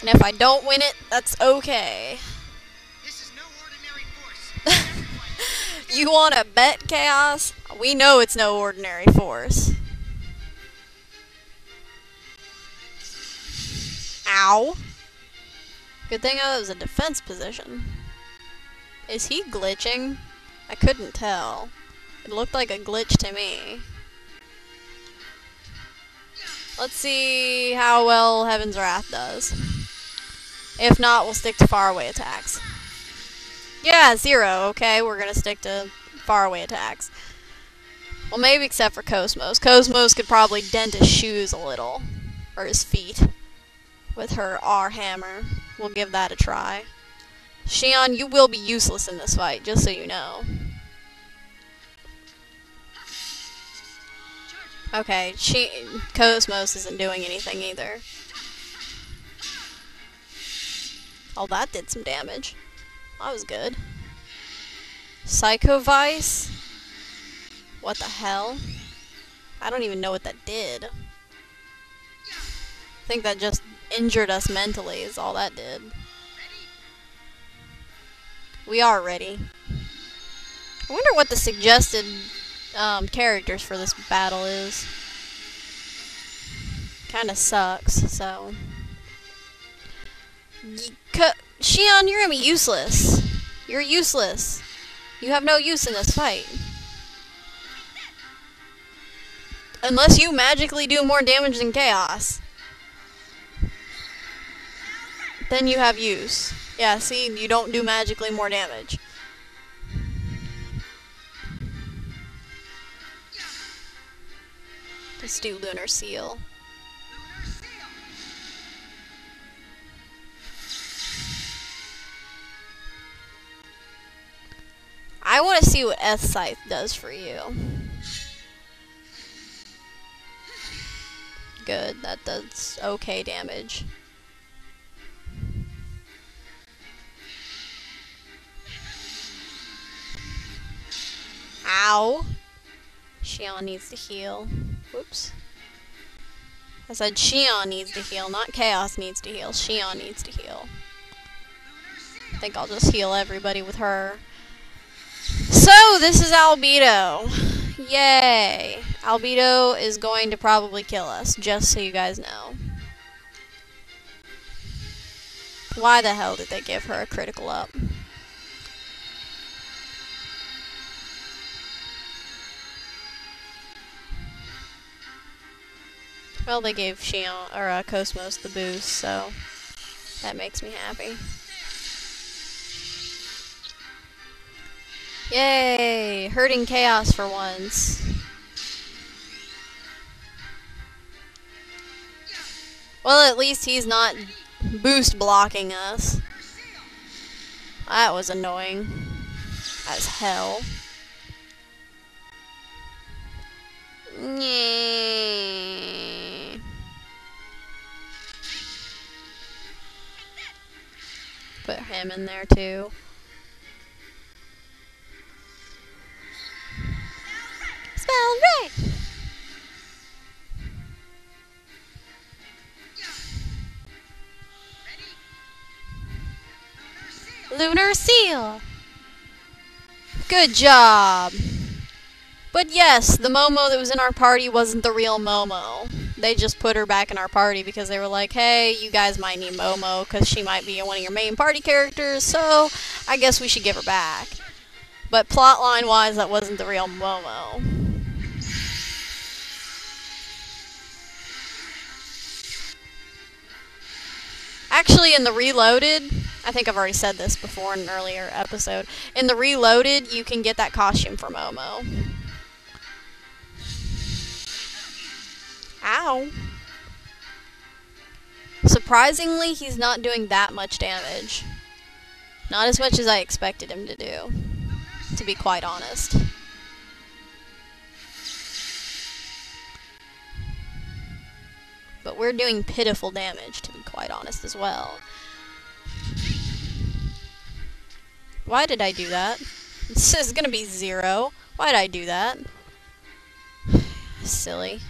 And if I don't win it, that's okay. No. You want to bet, Chaos? We know it's no ordinary force. Ow. Good thing I was a defense position. Is he glitching? I couldn't tell. It looked like a glitch to me. Let's see how well Heaven's Wrath does. If not, we'll stick to faraway attacks. Yeah, zero. Okay, we're gonna stick to faraway attacks. Well, maybe except for KOS-MOS. KOS-MOS could probably dent his shoes a little. Or his feet. With her R hammer. We'll give that a try. Shion, you will be useless in this fight, just so you know. Okay, she KOS-MOS isn't doing anything either. Oh, that did some damage. That was good. Psycho Vice? What the hell? I don't even know what that did. I think that just injured us mentally is all that did. We are ready. I wonder what the suggested um, characters for this battle is. Kinda sucks, so. Shion, you're gonna be useless. You're useless. You have no use in this fight. Unless you magically do more damage than Chaos. Then you have use. Yeah, see, you don't do magically more damage. Let's do Lunar Seal. I want to see what S Scythe does for you. Good, that does okay damage. Ow. Shion needs to heal. Whoops. I said Shion needs to heal, not Chaos needs to heal. Shion needs to heal. I think I'll just heal everybody with her. So, this is Albedo. Yay. Albedo is going to probably kill us, just so you guys know. Why the hell did they give her a critical up? Well, they gave Shion or uh, KOS-MOS the boost, so that makes me happy. Yay! Hurting chaos for once. Well, at least he's not boost blocking us. That was annoying as hell. Put him in there too. Lunar seal. Good job. But yes, the Momo that was in our party wasn't the real Momo. They just put her back in our party because they were like, hey, you guys might need Momo because she might be one of your main party characters, so I guess we should give her back. But plotline wise, that wasn't the real Momo. Actually, in the Reloaded, I think I've already said this before in an earlier episode. In the Reloaded, you can get that costume for Momo. Ow. Surprisingly, he's not doing that much damage. Not as much as I expected him to do, to be quite honest. But we're doing pitiful damage, to be quite honest, as well. Why did I do that? This is gonna be zero. Why did I do that? Silly.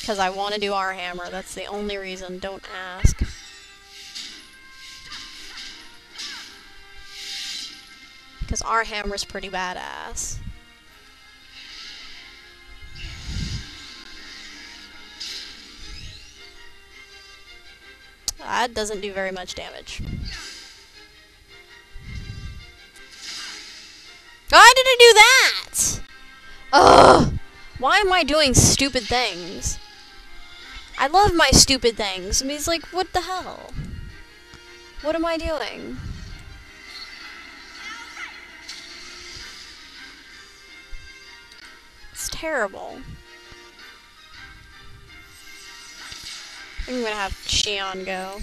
Because I want to do R hammer. That's the only reason. Don't ask. Because R hammer's pretty badass. That doesn't do very much damage. Why do that? Ugh! Why am I doing stupid things? I love my stupid things. I mean, it's like, what the hell? What am I doing? It's terrible. I'm gonna have Shion go.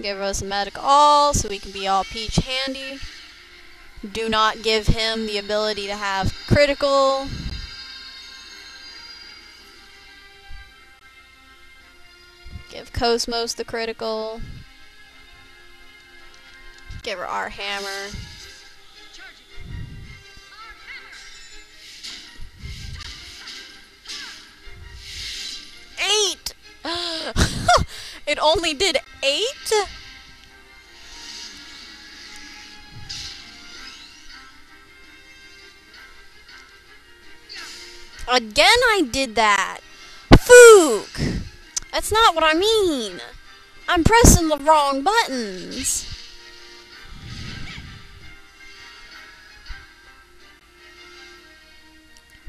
Give us Medica All so we can be all peach handy. Do not give him the ability to have critical. Give KOS-MOS the critical. Give her R hammer. It only did eight? Again, I did that. Fook! That's not what I mean. I'm pressing the wrong buttons.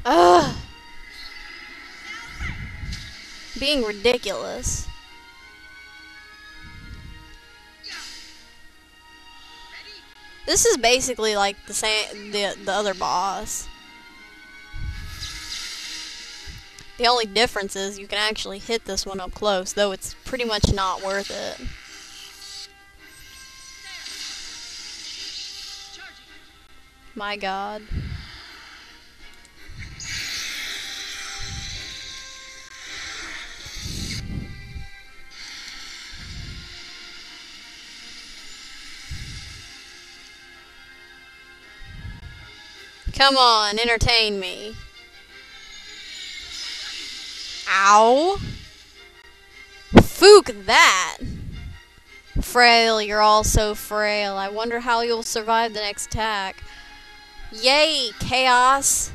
Ugh. Being ridiculous. This is basically like the same the the other boss. The only difference is you can actually hit this one up close, though it's pretty much not worth it. My god. Come on, entertain me. Ow. Fook that. Frail, you're all so frail. I wonder how you'll survive the next attack. Yay, Chaos.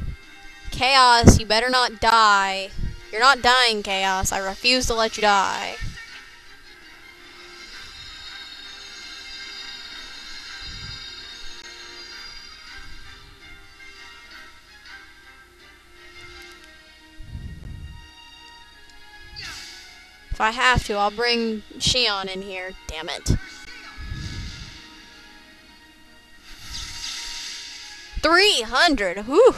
Chaos, you better not die. You're not dying, Chaos. I refuse to let you die. If I have to, I'll bring Shion in here. Damn it. Three hundred. Whew.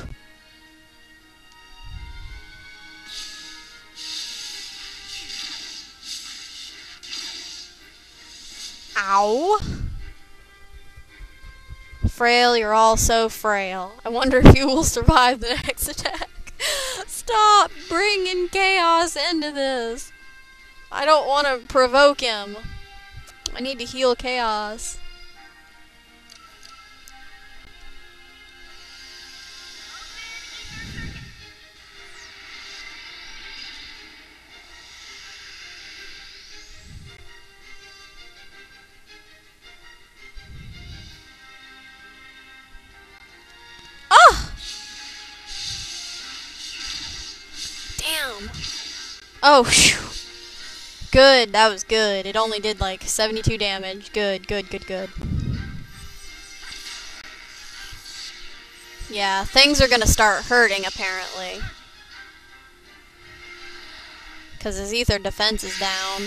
Ow. Frail, you're all so frail. I wonder if you will survive the next attack. Stop bringing chaos into this. I don't want to provoke him. I need to heal chaos. Damn. Oh, phew. Good, that was good. It only did like 72 damage. Good, good, good, good. Yeah, things are gonna start hurting apparently. Because his ether defense is down.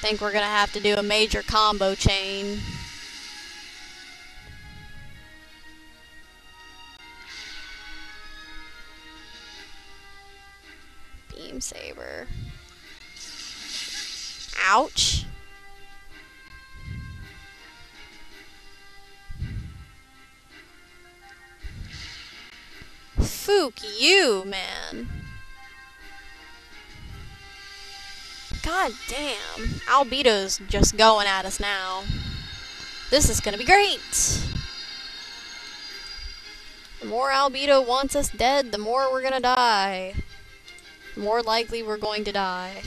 Think we're gonna have to do a major combo chain. Beam saber. Ouch. Fook you, man. God damn. Albedo's just going at us now. This is gonna be great. The more Albedo wants us dead, the more we're gonna die. More likely we're going to die.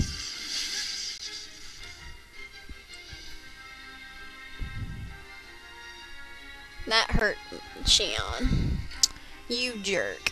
That hurt Shion. You jerk.